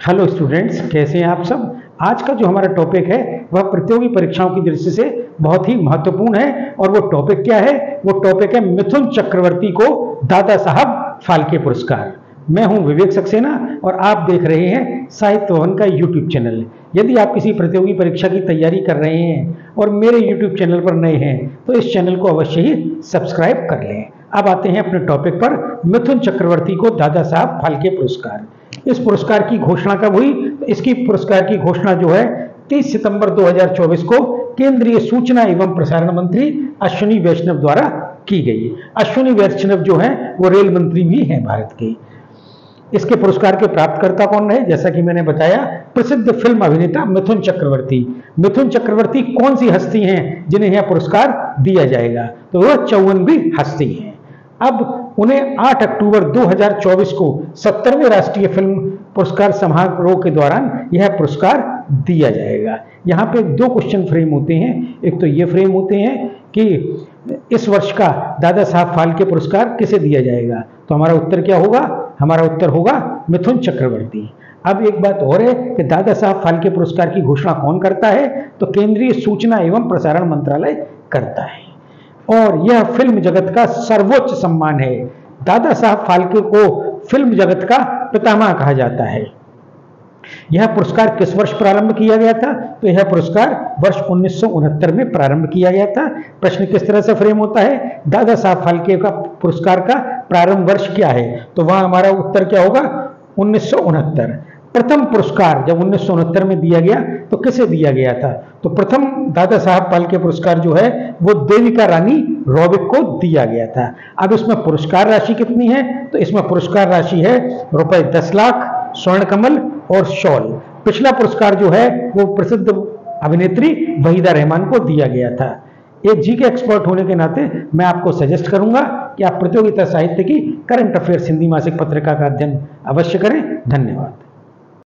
Hello students कैसे हैं आप सब? आज का जो हमारा टॉपिक है, वह प्रतियोगी परीक्षाओं की दृष्टि से बहुत ही महत्वपूर्ण है। और वो टॉपिक क्या है? वो टॉपिक है मिथुन चक्रवर्ती को दादा साहब फाल्के पुरस्कार। मैं हूँ विवेक सक्सेना और आप देख रहे हैं साहित्य भवन का यूट्यूब चैनल यदि आप किसी प्रतियोगी परीक्षा की तैयारी कर रहे हैं और मेरे यूट्यूब चैनल पर नए हैं तो इस चैनल को अवश्य ही सब्सक्राइब कर लें। अब आते हैं अपने टॉपिक पर, मिथुन चक्रवर्ती को दादा साहब फाल्के पुरस्कार। इस पुरस्कार की घोषणा कब हुई? इसकी पुरस्कार की घोषणा जो है 30 सितंबर 2024 को केंद्रीय सूचना एवं प्रसारण मंत्री अश्विनी वैष्णव द्वारा की गई। अश्विनी वैष्णव जो है, वो रेल मंत्री भी हैं भारत के। इसके पुरस्कार के प्राप्तकर्ता कौन रहे? जैसा कि मैंने बताया, प्रसिद्ध फ़िल्म अभिनेता मिथुन चक्रवर्ती। मिथुन चक्रवर्ती कौन सी हस्ती हैं जिन्हें यह पुरस्कार दिया जाएगा? तो वह चौवन भी हस्ती हैं। अब उन्हें 8 अक्टूबर 2024 को सत्तरवें राष्ट्रीय फ़िल्म पुरस्कार समारोह के दौरान यह पुरस्कार दिया जाएगा। यहाँ पे दो क्वेश्चन फ्रेम होते हैं। एक तो ये फ्रेम होते हैं कि इस वर्ष का दादा साहब फाल्के पुरस्कार किसे दिया जाएगा? तो हमारा उत्तर क्या होगा? हमारा उत्तर होगा मिथुन चक्रवर्ती। अब एक बात और है कि दादा साहब फाल्के पुरस्कार की घोषणा कौन करता है? तो केंद्रीय सूचना एवं प्रसारण मंत्रालय करता है। और यह फ़िल्म जगत का सर्वोच्च सम्मान है। दादा साहब फाल्के को फ़िल्म जगत का पितामह कहा जाता है। यह पुरस्कार किस वर्ष प्रारंभ किया गया था? तो यह पुरस्कार वर्ष उन्नीस सौ उनहत्तर में प्रारंभ किया गया था। प्रश्न किस तरह से फ्रेम होता है? दादा साहब फाल्के का पुरस्कार का प्रारंभ वर्ष क्या है? तो वहाँ हमारा उत्तर क्या होगा? उन्नीस सौ उनहत्तर। प्रथम पुरस्कार जब उन्नीस सौ उनहत्तर में दिया गया तो किसे दिया गया था? तो प्रथम दादा साहब फाल्के पुरस्कार जो है, वो देविका रानी रॉबिक को दिया गया था। अब इसमें पुरस्कार राशि कितनी है? तो इसमें पुरस्कार राशि है रुपए दस लाख स्वर्ण कमल और शॉल। पिछला पुरस्कार जो है, वो प्रसिद्ध अभिनेत्री वहीदा रहमान को दिया गया था। एक जी के एक्सपर्ट होने के नाते मैं आपको सजेस्ट करूँगा कि आप प्रतियोगिता साहित्य की करंट अफेयर्स हिंदी मासिक पत्रिका का अध्ययन अवश्य करें। धन्यवाद।